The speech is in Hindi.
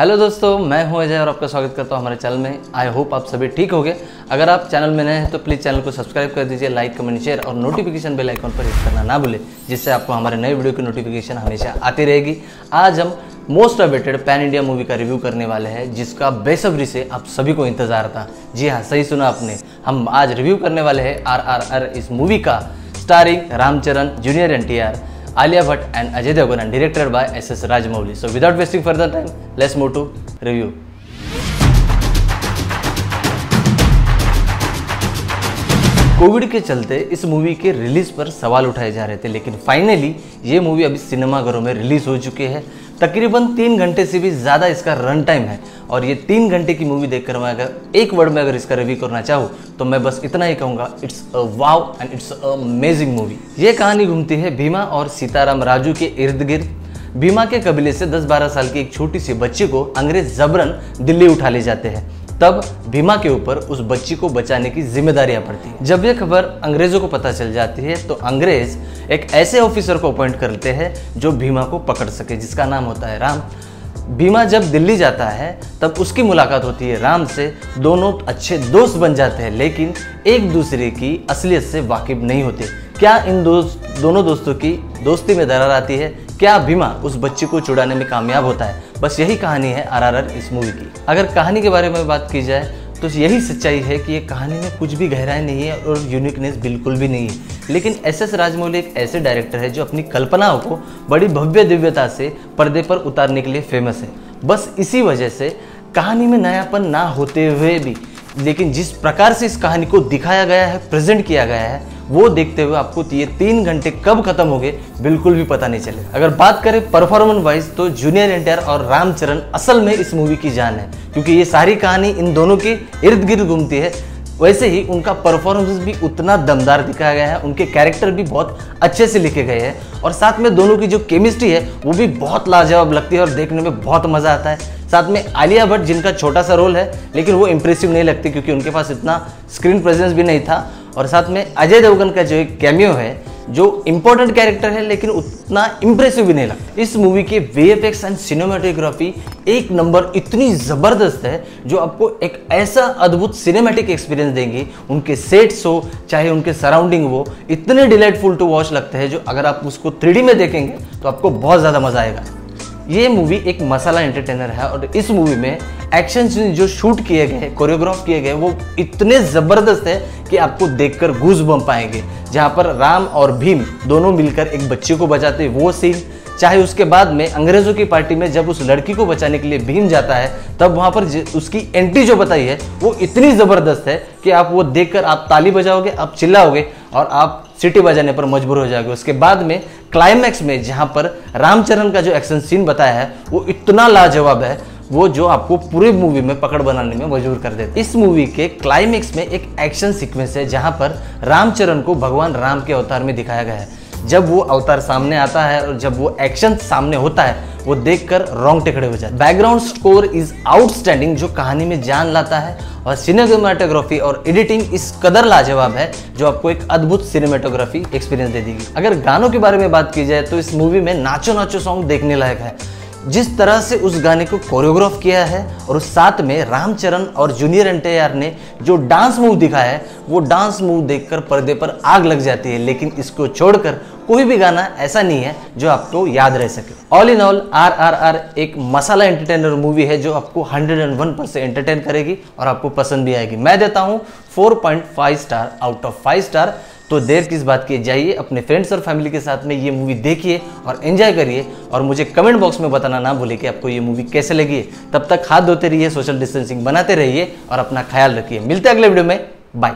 हेलो दोस्तों, मैं हूँ अजय और आपका स्वागत करता हूँ हमारे चैनल में। आई होप आप सभी ठीक होंगे। अगर आप चैनल में नए हैं तो प्लीज़ चैनल को सब्सक्राइब कर दीजिए लाइक कमेंट शेयर और नोटिफिकेशन बेल आइकॉन पर हिट करना ना भूलें, जिससे आपको हमारे नए वीडियो की नोटिफिकेशन हमेशा आती रहेगी। आज हम most awaited pan India movie का रिव्यू करने वाले हैं, जिसका बेसब्री से आप सभी को इंतज़ार था। जी हाँ सही सुना आपने। हम आज रिव्यू करने वाले हैं आर आर आर इस मूवी का starring Ram Charan junior NTR Alia Bhatt and Ajay Devgan and directed by S.S. Rajamouli. So without wasting further time, let's move to review. Covid के चलते इस मूवी के रिलीज़ पर सवाल उठाए जा रहे थे लेकिन फाइनली ये मूवी अभी सिनेमाघरों में रिलीज़ हो चुकी है तकरीबन तीन घंटे से भी ज़्यादा इसका रन टाइम है। और ये तीन घंटे की मूवी देखकर मैं अगर एक वर्ड में अगर इसका रिव्यू करना चाहूँ तो मैं बस इतना ही कहूँगा it's a wow and it's amazing movie ये कहानी घूमती है भीमा और सीताराम राजू के इर्द गिर्द। भीमा के कबीले से 10-12 साल की एक छोटी सी बच्ची को अंग्रेज़ जबरन दिल्ली उठा ले जाते हैं। तब भीमा के ऊपर उस बच्ची को बचाने की जिम्मेदारियाँ पड़ती हैं। जब यह खबर अंग्रेज़ों को पता चल जाती है तो अंग्रेज़ एक ऐसे ऑफिसर को अपॉइंट करते हैं जो भीमा को पकड़ सके, जिसका नाम होता है राम। भीमा जब दिल्ली जाता है, तब उसकी मुलाकात होती है राम से। दोनों अच्छे दोस्त बन जाते हैं, लेकिन एक दूसरे की असलियत से वाकिफ नहीं होते। क्या इन दोस्त, दोनों दोस्तों की दोस्ती में दरार आती है? क्या भीमा उस बच्चे को छुड़ाने में कामयाब होता है? बस यही कहानी है आरआरआर इस मूवी की। अगर कहानी के बारे में बात की जाए तो यही सच्चाई है कि ये कहानी में कुछ भी गहराई नहीं है और यूनिकनेस बिल्कुल भी नहीं है। लेकिन एस एस राजमौली एक ऐसे डायरेक्टर है जो अपनी कल्पनाओं को बड़ी भव्य दिव्यता से पर्दे पर उतारने के लिए फ़ेमस है। बस इसी वजह से कहानी में नयापन ना होते हुए भी, लेकिन जिस प्रकार से इस कहानी को दिखाया गया है प्रेजेंट किया गया है वो देखते हुए आपको ये तीन घंटे कब खत्म हो गए बिल्कुल भी पता नहीं चले अगर बात करें परफॉर्मेंस वाइज तो जूनियर एन और रामचरण असल में इस मूवी की जान है, क्योंकि ये सारी कहानी इन दोनों के इर्द गिर्द घूमती है। वैसे ही उनका परफॉर्मेंस भी उतना दमदार दिखाया गया है, उनके कैरेक्टर भी बहुत अच्छे से लिखे गए हैं, और साथ में दोनों की जो केमिस्ट्री है, वो भी बहुत लाजवाब लगती है और देखने में बहुत मज़ा आता है। साथ में आलिया भट्ट, जिनका छोटा सा रोल है, लेकिन वो इम्प्रेसिव नहीं लगती, क्योंकि उनके पास इतना स्क्रीन प्रेजेंस भी नहीं था। और साथ में अजय देवगन का जो एक कैमियो है, जो इम्पोर्टेंट कैरेक्टर है, लेकिन उतना इम्प्रेसिव भी नहीं लगता। इस मूवी के वी एंड सिनेमाटोग्राफी एक नंबर इतनी ज़बरदस्त है, जो आपको एक ऐसा अद्भुत सिनेमेटिक एक्सपीरियंस देंगी। उनके सेट्स हो, चाहे उनके सराउंडिंग हो इतने डिलाइटफुल टू वॉच लगते हैं, जो अगर आप उसको थ्री में देखेंगे तो आपको बहुत ज़्यादा मज़ा आएगा। ये मूवी एक मसाला एंटरटेनर है, और इस मूवी में एक्शन जो शूट किए गए कोरियोग्राफ किए गए, वो इतने ज़बरदस्त है कि आपको देखकर घूस बम पाएँगे जहाँ पर राम और भीम दोनों मिलकर एक बच्चे को बचाते वो सीन चाहे उसके बाद में अंग्रेज़ों की पार्टी में जब उस लड़की को बचाने के लिए भीम जाता है, तब वहाँ पर उसकी एंट्री जो बताई है, वो इतनी ज़बरदस्त है कि आप वो देखकर आप ताली बजाओगे, आप चिल्लाओगे और आप सिटी बजाने पर मजबूर हो जाओगे। उसके बाद में क्लाइमैक्स में जहाँ पर रामचरण का जो एक्शन सीन बताया है, वो इतना लाजवाब है वो जो आपको पूरी मूवी में पकड़ बनाने में मजबूर कर देते इस मूवी के क्लाइमेक्स में एक एक्शन सीक्वेंस है, जहाँ पर रामचरण को भगवान राम के अवतार में दिखाया गया है। जब वो अवतार सामने आता है और जब वो एक्शन सामने होता है, वो देखकर रॉन्ग टेकड़े हो जाए बैकग्राउंड स्कोर इज़ आउटस्टैंडिंग जो कहानी में जान लाता है और सिनेमाटोग्राफी और एडिटिंग इस कदर लाजवाब है, जो आपको एक अद्भुत सिनेमाटोग्राफी एक्सपीरियंस दे देगी। अगर गानों के बारे में बात की जाए तो इस मूवी में नाचो नाचो सॉन्ग देखने लायक है। जिस तरह से उस गाने को कोरियोग्राफ किया है और साथ में रामचरण और जूनियर एनटीआर ने जो डांस मूव दिखाया है, वो डांस मूव देखकर पर्दे पर आग लग जाती है, लेकिन इसको छोड़कर कोई भी गाना ऐसा नहीं है जो आपको याद रह सके। All in all R R R एक मसाला एंटरटेनर मूवी है जो आपको 101 परसेंट एंटरटेन करेगी और आपको पसंद भी आएगी। मैं देता हूँ 4.5 स्टार आउट ऑफ़ 5 स्टार तो देर किस बात की? जाइए अपने फ्रेंड्स और फैमिली के साथ में ये मूवी देखिए और एंजॉय करिए और मुझे कमेंट बॉक्स में बताना ना भूले कि आपको ये मूवी कैसे लगी। है तब तक हाथ धोते रहिए सोशल डिस्टेंसिंग बनाते रहिए और अपना ख्याल रखिए। मिलते अगले वीडियो में। बाय